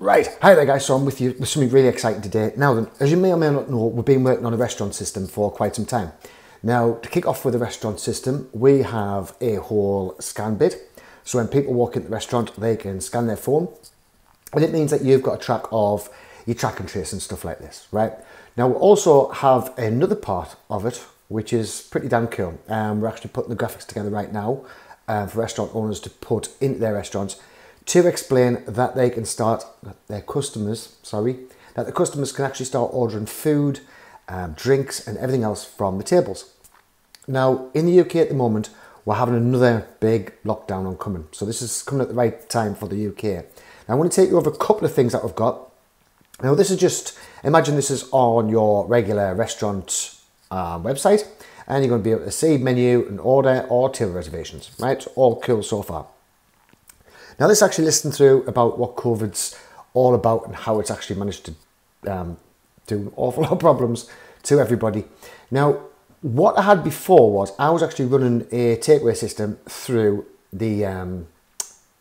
Right, hi there guys, so I'm with you with something really exciting today. Now then, as you may or may not know, we've been working on a restaurant system for quite some time. Now, to kick off with the restaurant system, we have a whole scan bit. So when people walk into the restaurant, they can scan their phone. And it means that you've got a track of your track and trace and stuff like this, right? Now, we also have another part of it, which is pretty damn cool. Um, we're actually putting the graphics together right now um, for restaurant owners to put into their restaurants to explain that they can start, their customers, sorry, that the customers can actually start ordering food, um, drinks and everything else from the tables. Now, in the UK at the moment, we're having another big lockdown on coming. So this is coming at the right time for the UK. Now, I want to take you over a couple of things that we've got. Now, this is just, imagine this is on your regular restaurant uh, website, and you're going to be able to see menu and order or table reservations, right? All cool so far. Now let's actually listen through about what COVID's all about and how it's actually managed to um, do an awful lot of problems to everybody. Now, what I had before was I was actually running a takeaway system through the um,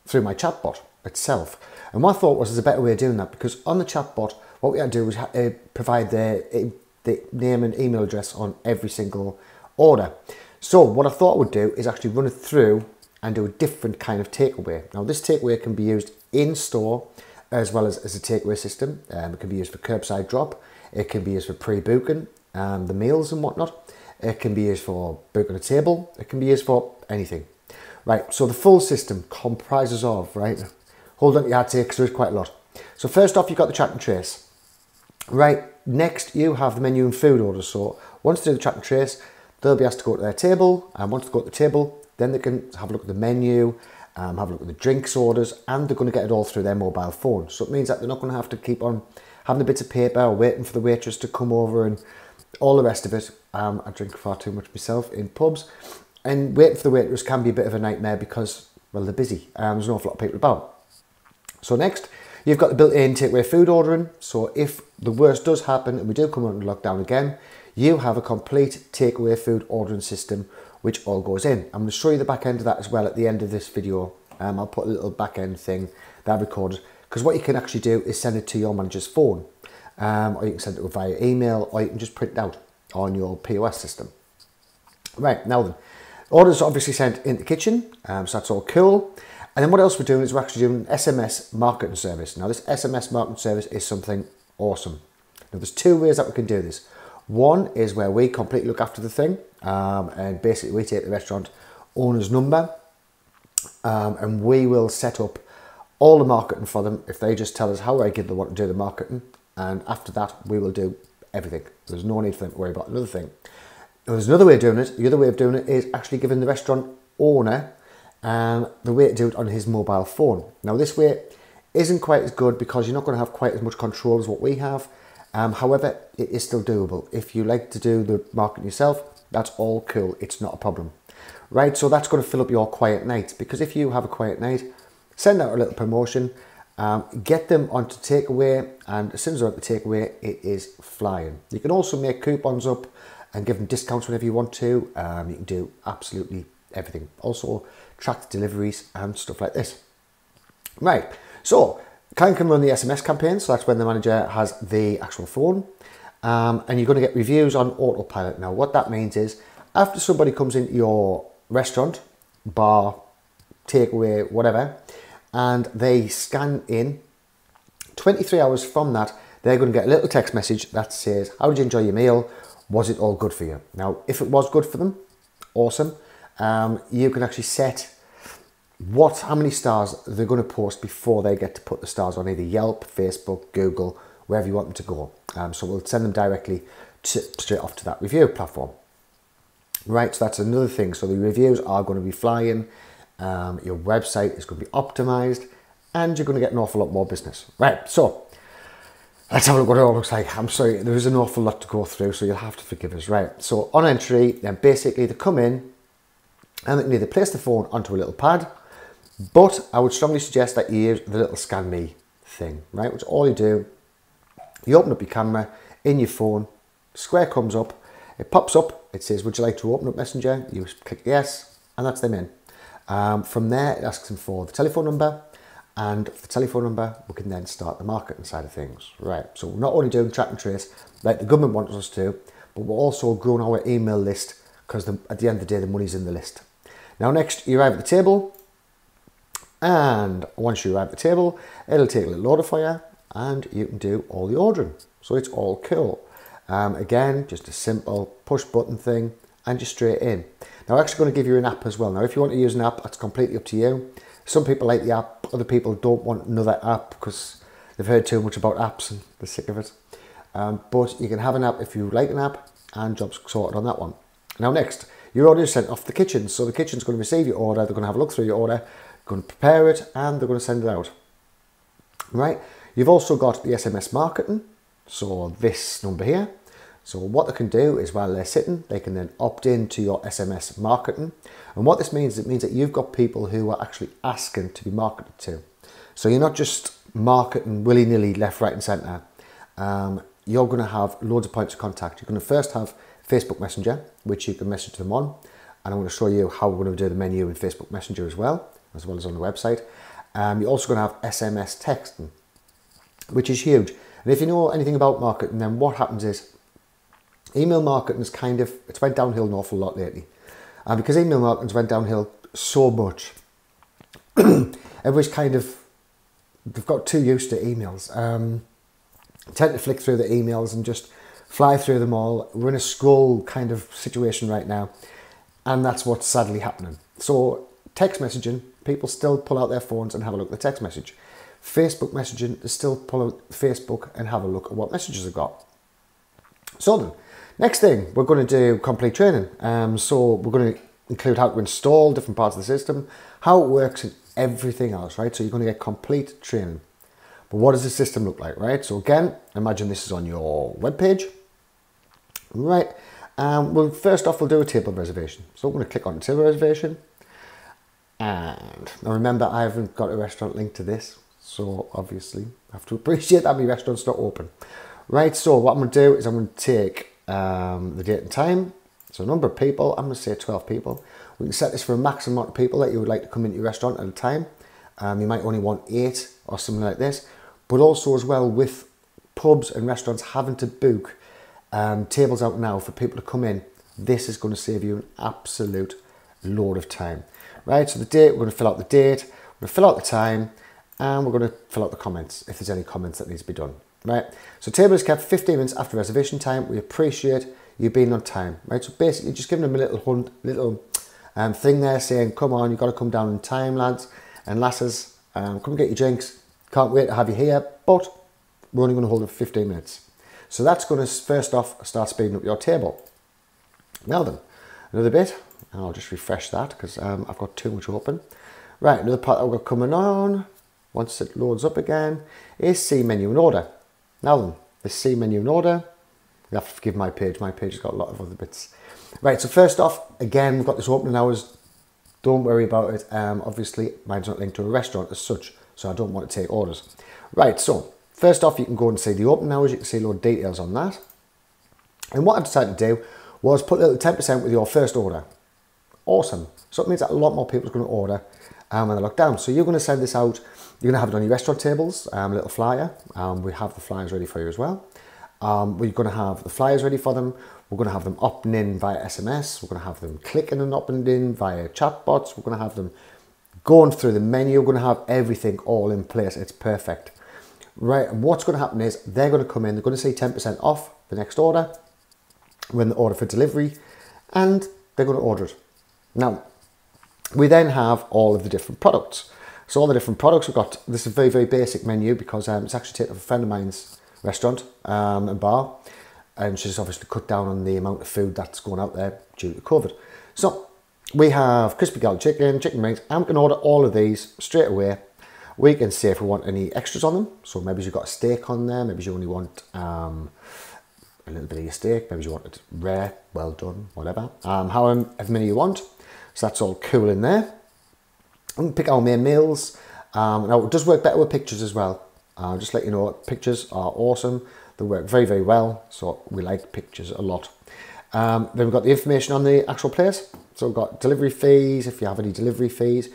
through my chatbot itself. And I thought was there's a better way of doing that because on the chatbot, what we had to do was uh, provide the, the name and email address on every single order. So what I thought I would do is actually run it through and do a different kind of takeaway. Now this takeaway can be used in store as well as as a takeaway system. Um, it can be used for curbside drop. It can be used for pre-booking um, the meals and whatnot. It can be used for booking a table. It can be used for anything. Right, so the full system comprises of, right, hold on to your here because there is quite a lot. So first off, you've got the track and trace. Right, next you have the menu and food order. So once they do the track and trace, they'll be asked to go to their table, and once they go to the table, then they can have a look at the menu, um, have a look at the drinks orders, and they're going to get it all through their mobile phone. So it means that they're not going to have to keep on having a bit of paper or waiting for the waitress to come over and all the rest of it. Um, I drink far too much myself in pubs, and waiting for the waitress can be a bit of a nightmare because, well, they're busy. Um, there's an awful lot of people about. So next, you've got the built-in takeaway food ordering. So if the worst does happen and we do come under lockdown again, you have a complete takeaway food ordering system which all goes in. I'm going to show you the back end of that as well at the end of this video. Um, I'll put a little back end thing that I've recorded because what you can actually do is send it to your manager's phone um, or you can send it via email or you can just print it out on your POS system. Right, now then, orders obviously sent in the kitchen, um, so that's all cool. And then what else we're doing is we're actually doing an SMS marketing service. Now this SMS marketing service is something awesome. Now there's two ways that we can do this. One is where we completely look after the thing um, and basically we take the restaurant owner's number um, and we will set up all the marketing for them if they just tell us how regular they want to do the marketing and after that we will do everything. There's no need for them to worry about another thing. There's another way of doing it. The other way of doing it is actually giving the restaurant owner um, the way to do it on his mobile phone. Now this way isn't quite as good because you're not going to have quite as much control as what we have um, however, it is still doable. If you like to do the marketing yourself, that's all cool. It's not a problem. Right, so that's going to fill up your quiet nights because if you have a quiet night, send out a little promotion, um, get them onto takeaway, and as soon as they're at the takeaway, it is flying. You can also make coupons up and give them discounts whenever you want to. Um, you can do absolutely everything. Also, track deliveries and stuff like this. Right, so Client can run the SMS campaign, so that's when the manager has the actual phone. Um, and you're going to get reviews on autopilot. Now, what that means is after somebody comes into your restaurant, bar, takeaway, whatever, and they scan in, 23 hours from that, they're going to get a little text message that says, How did you enjoy your meal? Was it all good for you? Now, if it was good for them, awesome. Um, you can actually set what how many stars they're going to post before they get to put the stars on either Yelp, Facebook, Google, wherever you want them to go. Um, so we'll send them directly to, straight off to that review platform. Right, so that's another thing. So the reviews are going to be flying. Um, your website is going to be optimized, and you're going to get an awful lot more business. Right, so let's have a look what it all looks like. I'm sorry, there is an awful lot to go through, so you'll have to forgive us. Right, so on entry, then basically they come in and they can either place the phone onto a little pad but I would strongly suggest that you use the little scan me thing, right? Which all you do, you open up your camera in your phone, square comes up, it pops up, it says, would you like to open up Messenger? You click yes, and that's them in. Um, from there, it asks them for the telephone number and the telephone number, we can then start the marketing side of things. Right, so we're not only doing track and trace like the government wants us to, but we're also growing our email list because at the end of the day, the money's in the list. Now next, you arrive at the table, and once you arrive at the table, it'll take a little order for you, and you can do all the ordering. So it's all cool. Um, again, just a simple push button thing, and you're straight in. Now, I'm actually going to give you an app as well. Now, if you want to use an app, that's completely up to you. Some people like the app, other people don't want another app because they've heard too much about apps and they're sick of it. Um, but you can have an app if you like an app and jobs sorted on that one. Now next, your order is sent off the kitchen. So the kitchen's going to receive your order, they're going to have a look through your order, going to prepare it and they're going to send it out. Right? You've also got the SMS marketing. So this number here. So what they can do is while they're sitting, they can then opt in to your SMS marketing. And what this means, it means that you've got people who are actually asking to be marketed to. So you're not just marketing willy-nilly left, right and centre. Um, you're going to have loads of points of contact. You're going to first have Facebook Messenger, which you can message them on. And I'm going to show you how we're going to do the menu in Facebook Messenger as well, as well as on the website. Um, you're also going to have SMS texting, which is huge. And if you know anything about marketing, then what happens is email marketing is kind of, it's went downhill an awful lot lately. And because email marketing's went downhill so much, everybody's kind of, they've got too used to emails. Um, tend to flick through the emails and just fly through them all. We're in a scroll kind of situation right now. And that's what's sadly happening. So text messaging, people still pull out their phones and have a look at the text message. Facebook messaging is still pull out Facebook and have a look at what messages I've got. So then, Next thing, we're going to do complete training. Um, so we're going to include how to install different parts of the system, how it works and everything else, right? So you're going to get complete training. But what does the system look like, right? So again, imagine this is on your web page, right? Um, well, first off, we'll do a table reservation. So I'm going to click on table reservation. And now remember, I haven't got a restaurant link to this. So obviously, I have to appreciate that my restaurant's not open. Right, so what I'm going to do is I'm going to take um, the date and time. So number of people, I'm going to say 12 people. We can set this for a maximum amount of people that you would like to come into your restaurant at a time. Um, you might only want eight or something like this. But also as well with pubs and restaurants having to book um, tables out now for people to come in, this is going to save you an absolute load of time. Right, so the date, we're going to fill out the date, we're going to fill out the time, and we're going to fill out the comments if there's any comments that needs to be done right? So table is kept 15 minutes after reservation time. We appreciate you being on time, right? So basically just giving them a little hunt, little um, thing there saying, come on, you've got to come down in time, lads and lasses. Um, come get your drinks. Can't wait to have you here, but we're only going to hold it for 15 minutes. So that's going to, first off, start speeding up your table. Now then, another bit, and I'll just refresh that because um, I've got too much open. Right, another part that we've got coming on, once it loads up again, is see menu and order. Now then, the C menu in order. You have to forgive my page. My page has got a lot of other bits. Right, so first off, again, we've got this opening hours. Don't worry about it. Um, obviously, mine's not linked to a restaurant as such, so I don't want to take orders. Right, so first off, you can go and see the opening hours. You can see a lot of details on that. And what I decided to do was put a little 10% with your first order. Awesome. So it means that a lot more people are going to order um, when they look down. So you're going to send this out you're going to have it on your restaurant tables, um, a little flyer. Um, we have the flyers ready for you as well. Um, we're going to have the flyers ready for them. We're going to have them opting in via SMS. We're going to have them clicking and opting in via chatbots. We're going to have them going through the menu. We're going to have everything all in place. It's perfect. Right, and what's going to happen is they're going to come in, they're going to say 10% off the next order when the order for delivery, and they're going to order it. Now, we then have all of the different products. So all the different products we've got. This is a very, very basic menu because um, it's actually taken from a friend of mine's restaurant um, and bar. And she's obviously cut down on the amount of food that's going out there due to COVID. So we have crispy garlic chicken, chicken wings, and we can order all of these straight away. We can see if we want any extras on them. So maybe you've got a steak on there, maybe you only want um, a little bit of your steak, maybe you want it rare, well done, whatever. Um, however many you want. So that's all cool in there and pick our main meals. Um, now it does work better with pictures as well. Uh, just let you know, pictures are awesome. They work very, very well. So we like pictures a lot. Um, then we've got the information on the actual place. So we've got delivery fees, if you have any delivery fees.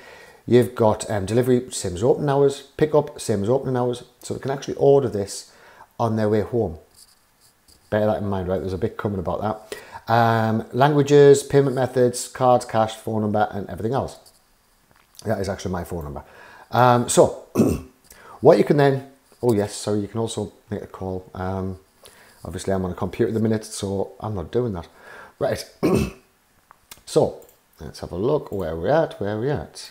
You've got um, delivery, same as opening hours, pickup, same as opening hours. So they can actually order this on their way home. Bear that in mind, right? There's a bit coming about that. Um, languages, payment methods, cards, cash, phone number, and everything else. That is actually my phone number. Um, so, what you can then, oh yes, sorry, you can also make a call. Um, obviously, I'm on a computer at the minute, so I'm not doing that. Right. so, let's have a look where we're at, where we're at.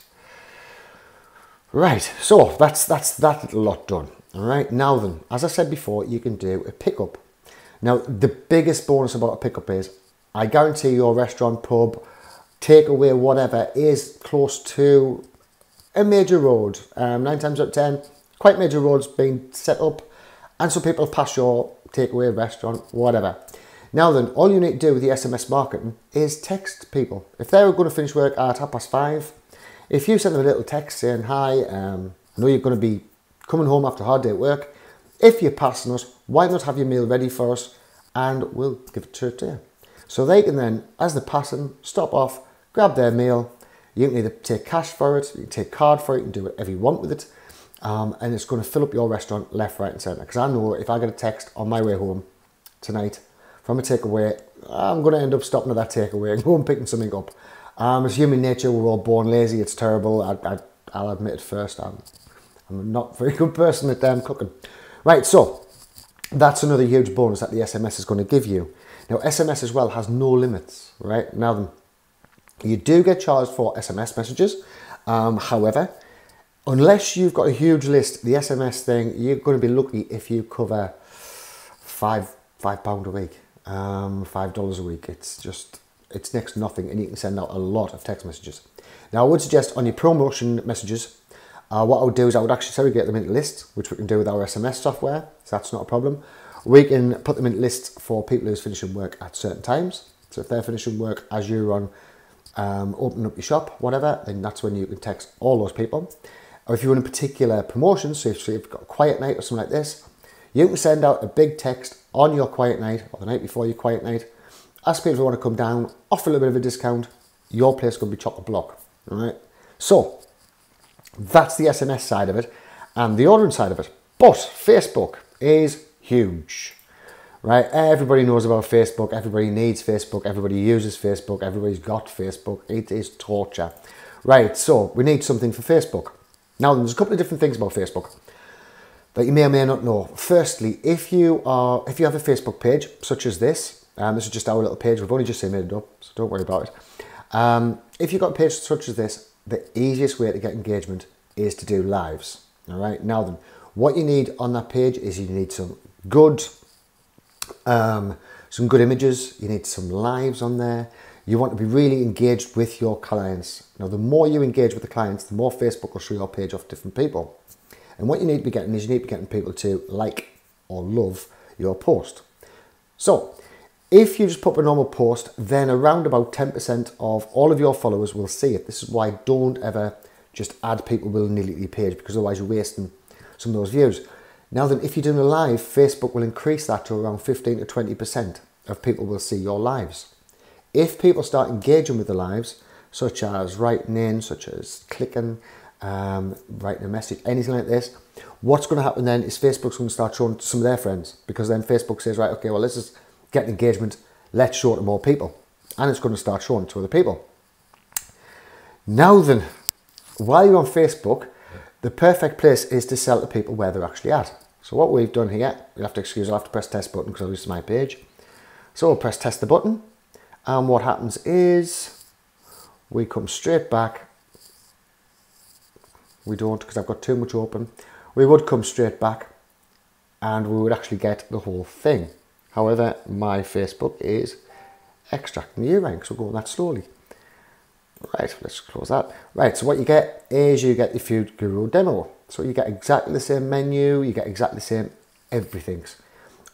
Right, so that's that's that lot done. All right, now then, as I said before, you can do a pickup. Now, the biggest bonus about a pickup is I guarantee your restaurant, pub, takeaway, whatever, is close to a major road. Um, nine times out of ten, quite major roads being set up, and so people pass your takeaway, restaurant, whatever. Now then, all you need to do with the SMS marketing is text people. If they're going to finish work at half past five, if you send them a little text saying, hi, um, I know you're going to be coming home after a hard day at work. If you're passing us, why not have your meal ready for us and we'll give it to you. So they can then, as they're passing, stop off, grab their meal. You can either take cash for it, you can take card for it, you can do whatever you want with it. Um, and it's going to fill up your restaurant left, right, and centre. Because I know if I get a text on my way home tonight from a takeaway, I'm going to end up stopping at that takeaway and going picking something up. Um, it's human nature, we're all born lazy, it's terrible. I, I, I'll admit it first, I'm, I'm not a very good person at damn cooking. Right, so that's another huge bonus that the SMS is going to give you. Now, SMS as well has no limits, right? Now, you do get charged for SMS messages. Um, however, unless you've got a huge list, the SMS thing, you're going to be lucky if you cover five five pound a week, um, five dollars a week. It's just it's next to nothing and you can send out a lot of text messages. Now I would suggest on your promotion messages, uh, what I would do is I would actually segregate them into lists, which we can do with our SMS software, so that's not a problem. We can put them in lists for people who's finishing work at certain times. So if they're finishing work as you're on um, opening up your shop, whatever, then that's when you can text all those people. Or if you're in a particular promotion, so if you've got a quiet night or something like this, you can send out a big text on your quiet night or the night before your quiet night ask people if they want to come down, offer a little bit of a discount, your place could be chock a block. All right. So that's the SMS side of it and the ordering side of it. But Facebook is huge. Right? Everybody knows about Facebook, everybody needs Facebook, everybody uses Facebook, everybody's got Facebook. It is torture. Right, so we need something for Facebook. Now there's a couple of different things about Facebook that you may or may not know. Firstly, if you are if you have a Facebook page such as this, um, this is just our little page. We've only just made it up, so don't worry about it. Um, if you've got a page such as this, the easiest way to get engagement is to do lives. All right. Now then, what you need on that page is you need some good, um, some good images. You need some lives on there. You want to be really engaged with your clients. Now, the more you engage with the clients, the more Facebook will show your page off to different people. And what you need to be getting is you need to be getting people to like or love your post. So if you just put a normal post, then around about 10% of all of your followers will see it. This is why don't ever just add people willy-nilly to your page because otherwise you're wasting some of those views. Now then, if you're doing a live, Facebook will increase that to around 15 to 20% of people will see your lives. If people start engaging with the lives, such as writing in, such as clicking, um, writing a message, anything like this, what's going to happen then is Facebook's going to start showing some of their friends because then Facebook says, right, okay, well, let's just get engagement, let's show it to more people. And it's going to start showing to other people. Now then, while you're on Facebook, the perfect place is to sell to people where they're actually at. So what we've done here, you have to excuse, I'll have to press test button because this is my page. So we'll press test the button. And what happens is we come straight back. We don't because I've got too much open. We would come straight back and we would actually get the whole thing. However, my Facebook is extracting the rank, so going that slowly. Right, let's close that. Right, so what you get is you get the Food Guru demo. So you get exactly the same menu, you get exactly the same everything's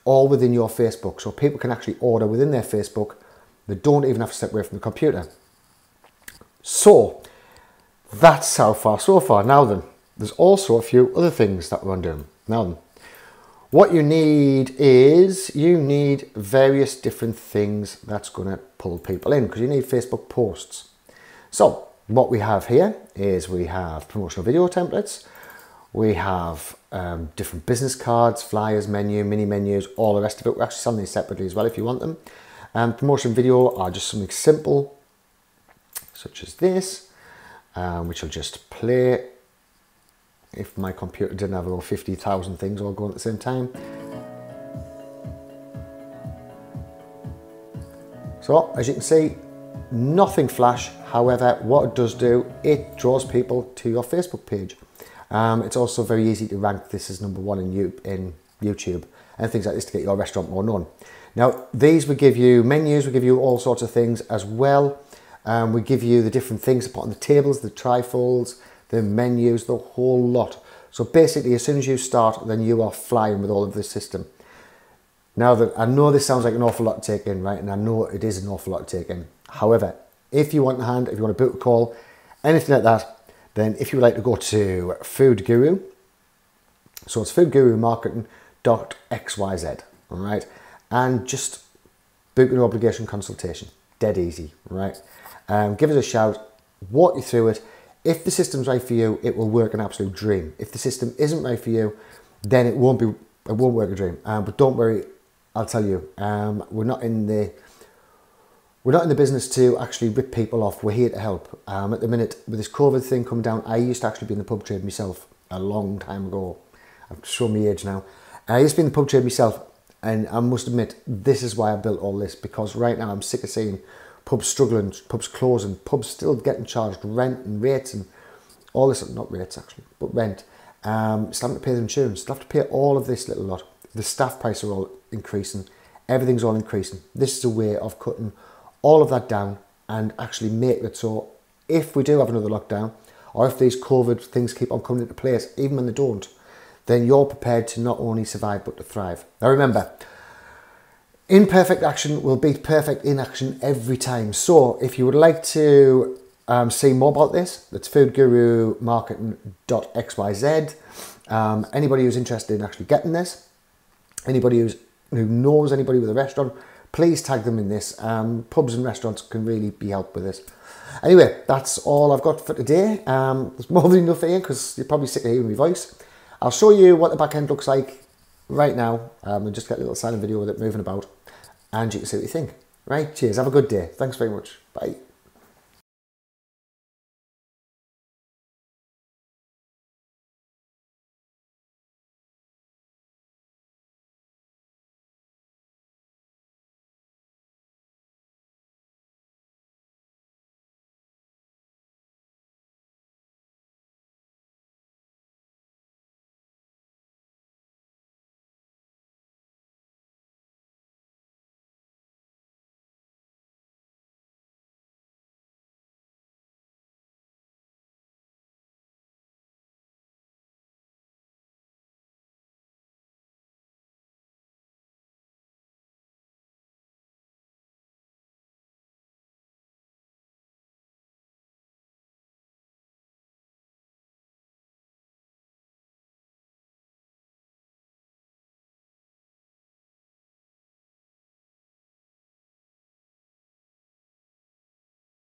all within your Facebook. So people can actually order within their Facebook. They don't even have to step away from the computer. So that's how far so far. Now then, there's also a few other things that we're doing. Now then, what you need is you need various different things that's going to pull people in because you need Facebook posts. So what we have here is we have promotional video templates, we have um, different business cards, flyers, menu, mini menus, all the rest of it. We're actually selling these separately as well if you want them. Um, promotion video are just something simple, such as this, um, which will just play if my computer didn't have all 50,000 things all going at the same time. So as you can see, nothing flash. However, what it does do, it draws people to your Facebook page. Um, it's also very easy to rank this as number one in, U in YouTube and things like this to get your restaurant more known. Now, these will give you menus, we give you all sorts of things as well. Um, we give you the different things to put on the tables, the trifolds, the menus, the whole lot. So basically, as soon as you start, then you are flying with all of this system. Now that I know this sounds like an awful lot to take in, right? And I know it is an awful lot to take in. However, if you want a hand, if you want to book a call, anything like that, then if you would like to go to Food Guru, so it's foodgurumarketing.xyz, all right? And just book an obligation consultation. Dead easy, right? Um, give us a shout, walk you through it. If the system's right for you, it will work an absolute dream. If the system isn't right for you, then it won't be, it won't work a dream. Um, but don't worry, I'll tell you, um, we're not in the we're not in the business to actually rip people off. We're here to help. Um, at the minute, with this COVID thing coming down, I used to actually be in the pub trade myself a long time ago. I've shown my age now. I used to be in the pub trade myself, and I must admit, this is why I built all this because right now I'm sick of seeing pubs struggling, pubs closing, pubs still getting charged rent and rates and all this, not rates actually, but rent. Um, still having to pay the insurance, still have to pay all of this little lot. The staff price are all increasing, everything's all increasing. This is a way of cutting all of that down and actually make it so if we do have another lockdown or if these COVID things keep on coming into place, even when they don't, then you're prepared to not only survive but to thrive. Now remember, imperfect action will beat perfect inaction every time. So if you would like to um, see more about this, that's foodgurumarketing.xyz. Um, anybody who's interested in actually getting this, anybody who's, who knows anybody with a restaurant, please tag them in this. Um, pubs and restaurants can really be helped with this. Anyway, that's all I've got for today. Um, there's more than enough here because you're probably sick of hearing my voice. I'll show you what the back end looks like right now um, and just get a little silent video with it moving about and you can see what you think. Right, cheers, have a good day. Thanks very much. Bye.